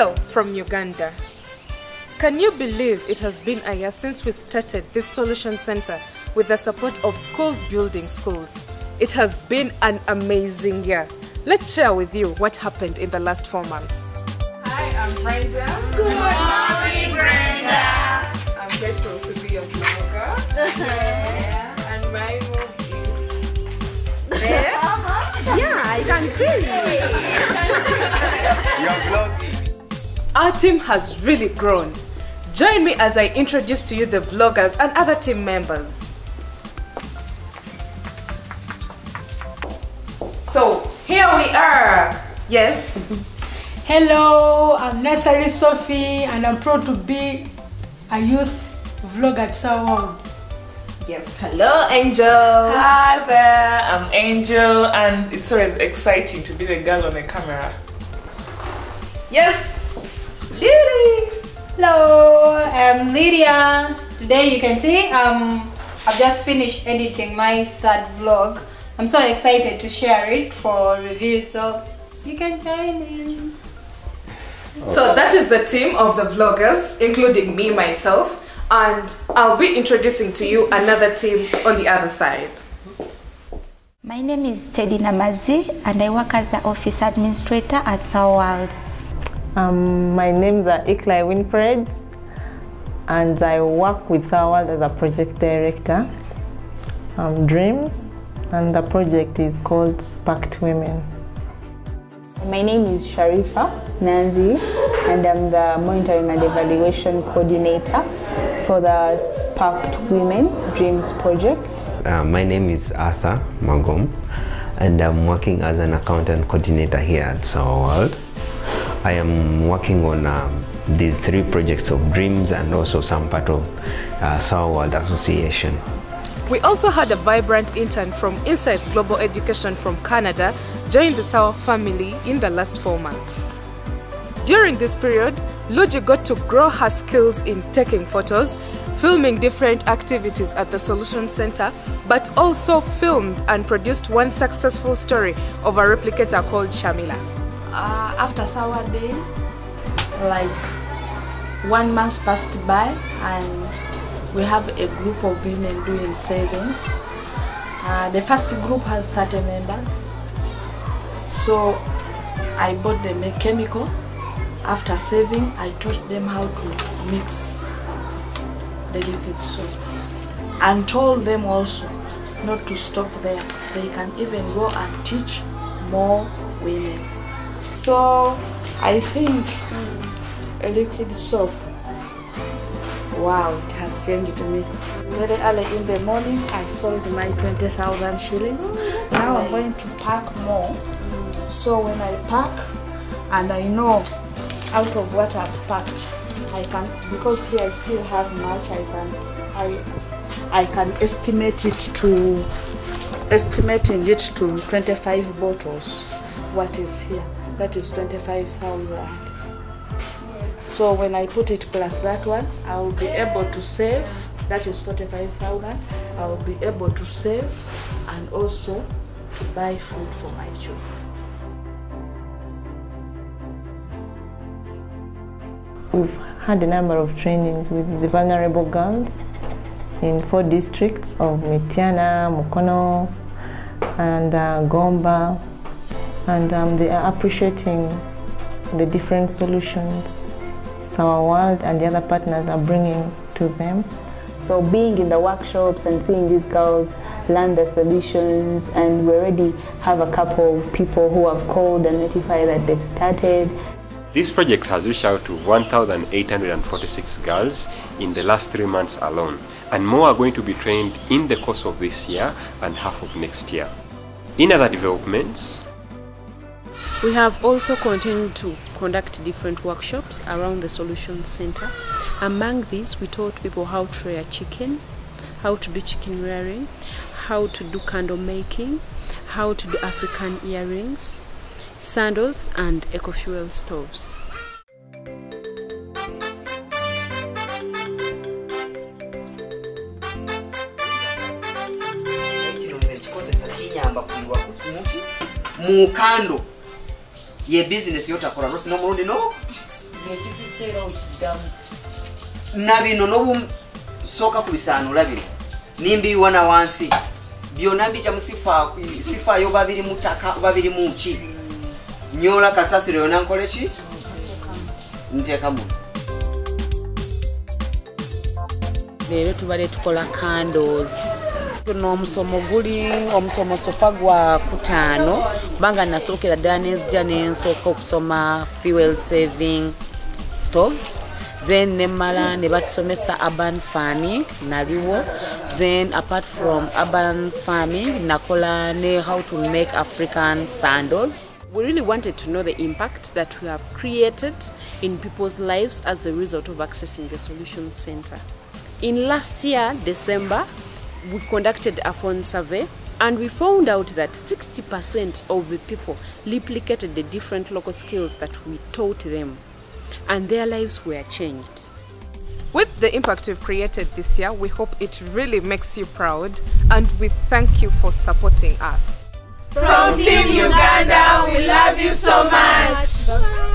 Hello from Uganda. Can you believe it has been a year since we started this solution center with the support of Schools Building Schools? It has been an amazing year. Let's share with you what happened in the last four months. Hi, I'm Brenda. Good morning, Brenda. I'm grateful to be a vlogger. yeah. And my move is there. Uh-huh. yeah, I can see You're vlogging. Our team has really grown. Join me as I introduce to you the vloggers and other team members. So, here we are. Yes. Hello, I'm Nasari Sophie and I'm proud to be a youth vlog at Sound. Yes. Hello, Angel. Hi there, I'm Angel, and it's always exciting to be the girl on the camera. Yes. Lily. Hello, I'm Lydia. Today you can see um, I've just finished editing my third vlog. I'm so excited to share it for review, so you can join in. So that is the team of the vloggers, including me myself, and I'll be introducing to you another team on the other side. My name is Teddy Namazi and I work as the office administrator at Sawa World. Um, my name's are Iklai Winfred and I work with Sawa as a project director. Um, Dreams and the project is called Packed Women. My name is Sharifa Nanzi and I'm the monitoring and evaluation coordinator for the Sparked Women Dreams project. Uh, my name is Arthur Magom, and I'm working as an accountant coordinator here at Sawa World. I am working on um, these three projects of Dreams and also some part of uh, Sawa World Association. We also had a vibrant intern from Inside Global Education from Canada join the Sawa family in the last four months. During this period, Luji got to grow her skills in taking photos, filming different activities at the Solution Center, but also filmed and produced one successful story of a replicator called Shamila. Uh, after sour day like one month passed by and we have a group of women doing savings. Uh, the first group had 30 members. So i bought them a chemical. After saving i taught them how to mix the liquid soap and told them also not to stop there. They can even go and teach more women so I think a liquid soap, wow, it has changed me. Very early in the morning, I sold my 20,000 shillings. Now I'm going to pack more. So when I pack, and I know out of what I've packed, I can, because here I still have much, I can, I, I can estimate it to, estimating it to 25 bottles, what is here that is 25,000. So when I put it plus that one, I will be able to save, that is 45,000. I will be able to save and also to buy food for my children. We've had a number of trainings with the vulnerable girls in four districts of Mityana, Mukono, and uh, Gomba, and um, they are appreciating the different solutions Sawa World and the other partners are bringing to them. So being in the workshops and seeing these girls learn the solutions and we already have a couple of people who have called and notified that they've started. This project has reached out to 1,846 girls in the last three months alone, and more are going to be trained in the course of this year and half of next year. In other developments, We have also continued to conduct different workshops around the Solution Center. Among these, we taught people how to rear chicken, how to do chicken rearing, how to do candle making, how to do African earrings, sandals, and eco-fuel stoves. mukando ye bizinesi yotakola lwosi n'omulundi no ekifiseera okiddamu na bino n'obusooka ku bisaanula bino. Nimbiyiwa na wansi. Byonna mbikyamu sifaayo babiri mu ttaka babiri mu ki nyola kasasiro yona nkole ki? Nteeka mu. Leero tubale tukola candles. N'omusomo guli omusomo sofa gwa kutaano kubanga nasookera ddala nenzija nensooka okusoma fuel saving stoves. Then nemala ne batusomesa urban farming naliwo then apart from urban farming nakola ne how to make african sandals. We really wanted to know the impact that we have created in people's lives as the result of accessing the Solution Center. In last year, December, we conducted a phone survey And we found out that 60% of the people replicated the different local skills that we taught them, and their lives were changed. With the impact we've created this year, we hope it really makes you proud, and we thank you for supporting us. From Team Uganda, we love you so much!